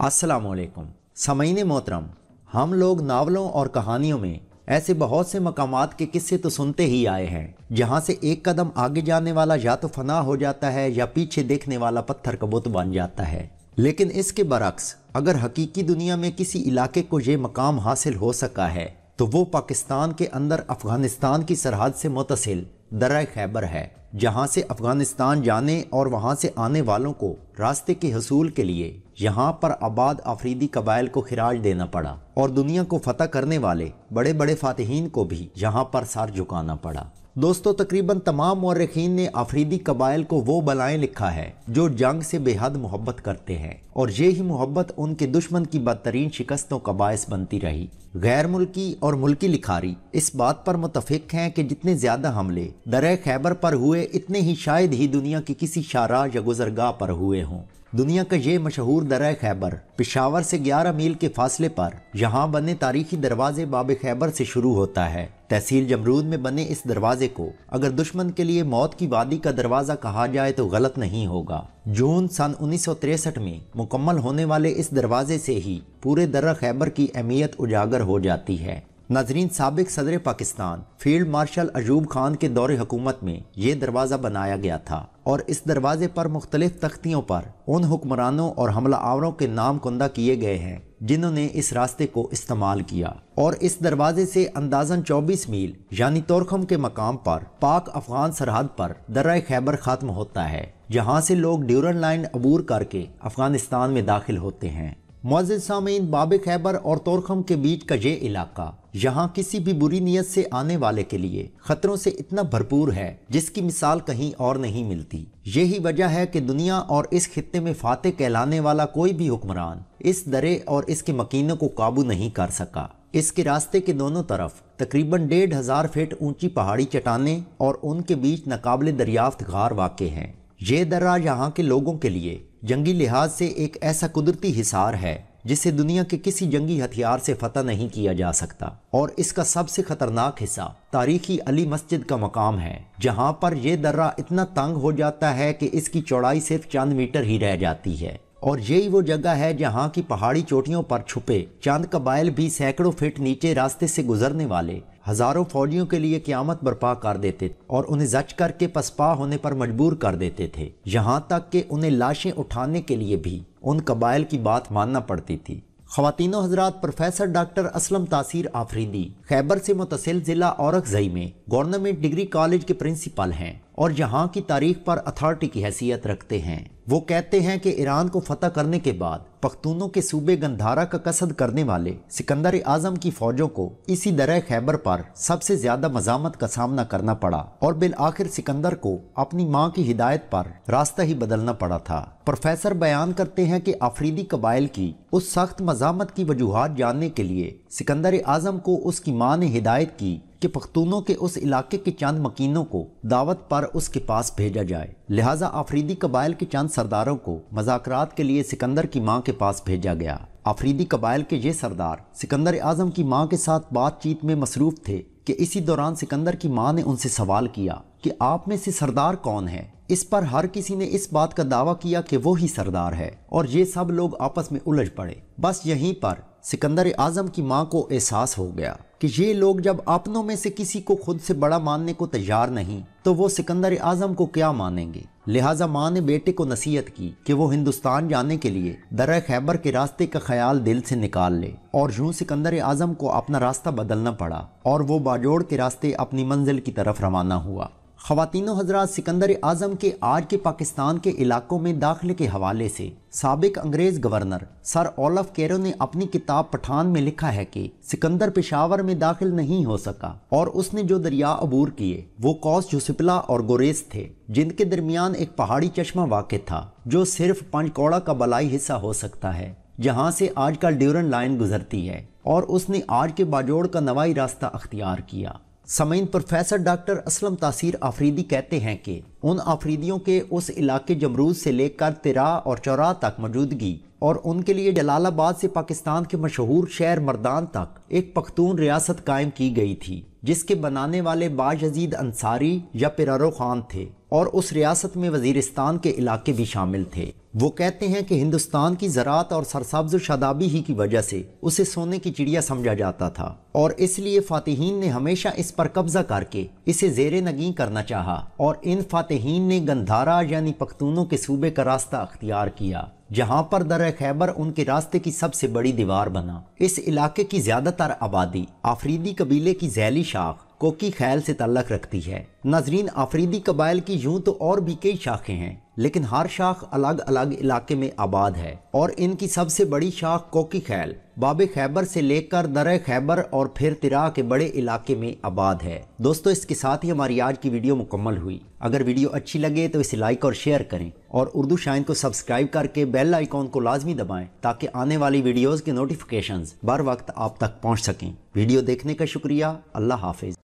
असलकुम समईन मोहतरम। हम लोग नावलों और कहानियों में ऐसे बहुत से मकाम के किस्से तो सुनते ही आए हैं, जहाँ से एक कदम आगे जाने वाला या तो फना हो जाता है या पीछे देखने वाला पत्थर का बुत बन जाता है। लेकिन इसके बरक्स, अगर हकीकी दुनिया में किसी इलाके को ये मकाम हासिल हो सका है तो वो पाकिस्तान के अंदर अफ़गानिस्तान की सरहद से मुतसिल दर खैबर है। जहाँ से अफ़गानिस्तान जाने और वहाँ से आने वालों को रास्ते के हसूल के लिए यहाँ पर आबाद अफरीदी कबाइल को खिराज देना पड़ा और दुनिया को फतह करने वाले बड़े बड़े फातहन को भी यहाँ पर सर झुकाना पड़ा। दोस्तों, तकरीबन तमाम मौरखीन ने अफरीदी कबाइल को वो बलाएँ लिखा है जो जंग से बेहद मोहब्बत करते हैं। और ये ही मोहब्बत उनके दुश्मन की बदतरीन शिकस्तों का बायस बनती रही। गैर मुल्की और मुल्की लिखारी इस बात पर मुतफिक हैं कि जितने ज़्यादा हमले दर खैबर पर हुए, इतने ही शायद ही दुनिया की किसी शारा या गुजरगाह पर हुए हों। दुनिया का ये मशहूर दर खैबर पिशावर से 11 मील के फासले पर यहाँ बने तारीखी दरवाजे बाब खैबर से शुरू होता है। तहसील जमरूद में बने इस दरवाजे को अगर दुश्मन के लिए मौत की वादी का दरवाज़ा कहा जाए तो गलत नहीं होगा। जून सन उन्नीस में मुकम्मल होने वाले इस दरवाजे से ही पूरे दर्रा खैबर की अहमियत उजागर हो जाती है। नाजरीन, सबक सदर पाकिस्तान, फ़ील्ड मार्शल अजूब खान के दौरे हुकूमत में ये दरवाज़ा बनाया गया था और इस दरवाजे पर मुख्तलिफ़ तख्तियों पर उन हुक्मरानों और हमला आवरों के नाम कुंदा किए गए हैं, जिन्होंने इस रास्ते को इस्तेमाल किया। और इस दरवाजे से अंदाजन 24 मील, यानी तोरखम के मकाम पर, पाक अफगान सरहद पर दर्रा खैबर खत्म होता है, जहाँ से लोग ड्यूरन लाइन अबूर करके अफ़गानिस्तान में दाखिल होते हैं। मोज़ सामीन बाब खैबर और तोरखम के बीच का ये इलाका, यहाँ किसी भी बुरी नीयत से आने वाले के लिए खतरों से इतना भरपूर है, जिसकी मिसाल कहीं और नहीं मिलती। यही वजह है कि दुनिया और इस खत्े में फाते कहलाने वाला कोई भी हुक्मरान इस दरे और इसके मकीनों को काबू नहीं कर सका। इसके रास्ते के दोनों तरफ़ तकरीबन डेढ़ हज़ार फीट ऊँची पहाड़ी चटाने और उनके बीच नाकाबले दरियाफ्त गार वाक़ हैं। ये दर्रा यहाँ के लोगों के लिए जंगी लिहाज से एक ऐसा कुदरती हिसार है, जिसे दुनिया के किसी जंगी हथियार से फतह नहीं किया जा सकता। और इसका सबसे खतरनाक हिस्सा तारीखी अली मस्जिद का मकाम है, जहाँ पर यह दर्रा इतना तंग हो जाता है कि इसकी चौड़ाई सिर्फ़ चंद मीटर ही रह जाती है। और यही वो जगह है जहाँ की पहाड़ी चोटियों पर छुपे चाँद कबाइल भी सैकड़ों फीट नीचे रास्ते से गुजरने वाले हज़ारों फौजियों के लिए क्यामत बर्पा कर देते और उन्हें जच करके पसपा होने पर मजबूर कर देते थे। यहाँ तक कि उन्हें लाशें उठाने के लिए भी उन कबाइल की बात मानना पड़ती थी। खातिनों हजरात प्रोफेसर डॉक्टर असलम तासीर आफरीदी खैबर से मुतसिल ज़िला औरकजई में गवर्नमेंट डिग्री कॉलेज के प्रिंसिपल हैं और यहाँ की तारीख पर अथॉरिटी की हैसियत रखते हैं। वो कहते हैं कि ईरान को फतेह करने के बाद पख्तूनों के सूबे गंधारा का कसद करने वाले सिकंदर आज़म की फौजों को इसी दर खैबर पर सबसे ज़्यादा मजामत का सामना करना पड़ा और बिल आखिर सिकंदर को अपनी माँ की हिदायत पर रास्ता ही बदलना पड़ा था। प्रोफेसर बयान करते हैं कि अफरीदी कबाइल की उस सख्त मजामत की वजूहत जानने के लिए सिकंदर आज़म को उसकी माँ ने हिदायत की कि पख्तूनों के उस इलाके के चंद मकीनों को दावत पर उसके पास भेजा जाए। लिहाजा अफरीदी कबाइल के चंद सरदारों को मजाकरात के लिए सिकंदर की माँ के पास भेजा गया। अफरीदी कबाइल के ये सरदार सिकंदर आज़म की माँ के साथ बातचीत में मसरूफ थे कि इसी दौरान सिकंदर की माँ ने उनसे सवाल किया कि आप में से सरदार कौन है? इस पर हर किसी ने इस बात का दावा किया कि वो ही सरदार है और ये सब लोग आपस में उलझ पड़े। बस यहीं पर सिकंदर आज़म की माँ को एहसास हो गया कि ये लोग जब अपनों में से किसी को खुद से बड़ा मानने को तैयार नहीं तो वो सिकंदर आज़म को क्या मानेंगे? लिहाजा माँ ने बेटे को नसीहत की कि वो हिंदुस्तान जाने के लिए दर खैबर के रास्ते का ख्याल दिल से निकाल ले और यूँ सिकंदर आज़म को अपना रास्ता बदलना पड़ा और वो बाजोड़ के रास्ते अपनी मंजिल की तरफ़ रवाना हुआ। ख़वातिनों हजरात सिकंदर आज़म के आज के पाकिस्तान के इलाकों में दाखिले के हवाले से सबक अंग्रेज़ गवर्नर सर ओलफ केरो ने अपनी किताब पठान में लिखा है कि सिकंदर पेशावर में दाखिल नहीं हो सका और उसने जो दरिया अबूर किए, वो कौस जुसिपला और गोरेस थे, जिनके दरमियान एक पहाड़ी चश्मा वाक़ था, जो सिर्फ़ पंचकौड़ा का बलाई हिस्सा हो सकता है, जहाँ से आजकल ड्यूरन लाइन गुजरती है, और उसने आज के बाजोड़ का नवाई रास्ता अख्तियार किया। समईन प्रोफेसर डॉक्टर असलम तासीर आफरीदी कहते हैं कि उन आफरीदियों के उस इलाके जमरूज से लेकर तिरा और चौरा तक मौजूदगी और उनके लिए जलालाबाद से पाकिस्तान के मशहूर शहर मर्दान तक एक पख्तून रियासत कायम की गई थी, जिसके बनाने वाले बाजीद अंसारी या पिरारो खान थे। और उस रियासत में वजीरिस्तान के इलाके भी शामिल थे। वो कहते हैं कि हिंदुस्तान की ज़रात और सरसब्ज शादाबी ही की वजह से उसे सोने की चिड़िया समझा जाता था। और इसलिए फातिहीन ने हमेशा इस पर कब्जा करके इसे जेर नगी करना चाहा और इन फातिहीन ने गंधारा यानी पख्तूनों के सूबे का रास्ता अख्तियार किया, जहाँ पर दर खैबर उनके रास्ते की सबसे बड़ी दीवार बना। इस इलाके की ज़्यादातर आबादी आफरीदी कबीले की जैली शाख कोकी ख्याल से तल्लक रखती है। नाजरीन, आफरीदी कबाइल की यूँ तो और भी कई शाखें हैं, लेकिन हर शाख अलग अलग इलाके में आबाद है और इनकी सबसे बड़ी शाख कोकी खैल, बाब खैबर से लेकर दर खैबर और फिर तिरा के बड़े इलाके में आबाद है। दोस्तों, इसके साथ ही हमारी आज की वीडियो मुकम्मल हुई। अगर वीडियो अच्छी लगे तो इसे लाइक और शेयर करें और उर्दू शाइन को सब्सक्राइब करके बेल आइकॉन को लाजमी दबाएँ ताकि आने वाली वीडियोज़ के नोटिफिकेशन बर वक्त आप तक पहुँच सकें। वीडियो देखने का शुक्रिया। अल्लाह हाफिज।